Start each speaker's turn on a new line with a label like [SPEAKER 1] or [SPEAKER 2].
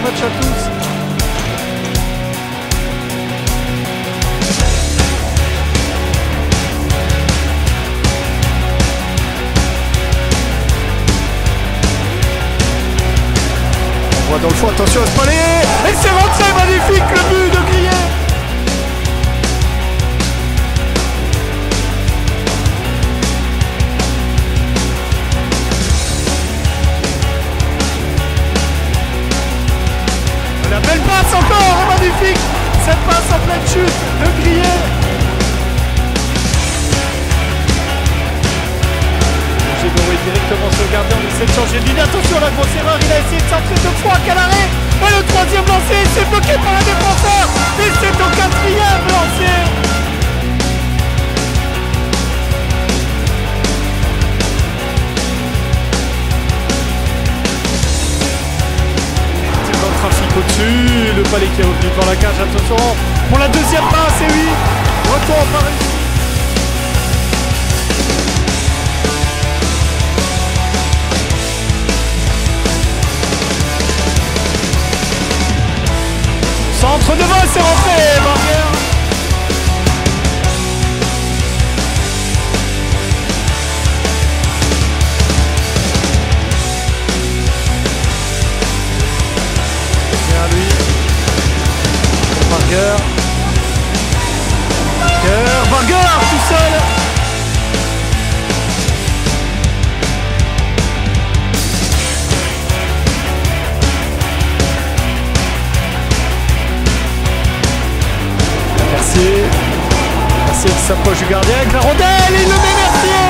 [SPEAKER 1] match à tous. On voit dans le fond, attention à se balayer Et directement sur le gardien, on essaie de changer de ligne. Attention la grosse erreur, il a essayé de centrer deux fois, quel arrêt Et le troisième lancé, c'est bloqué par un défenseur. Et c'est au quatrième lancé. Trafic au-dessus, le palais qui est revenu dans la cage, attention pour la deuxième passe, et oui Retour en Barger. Barger, Barger, tout seul. Merci. Merci qui s'approche du gardien avec la rondelle, il le met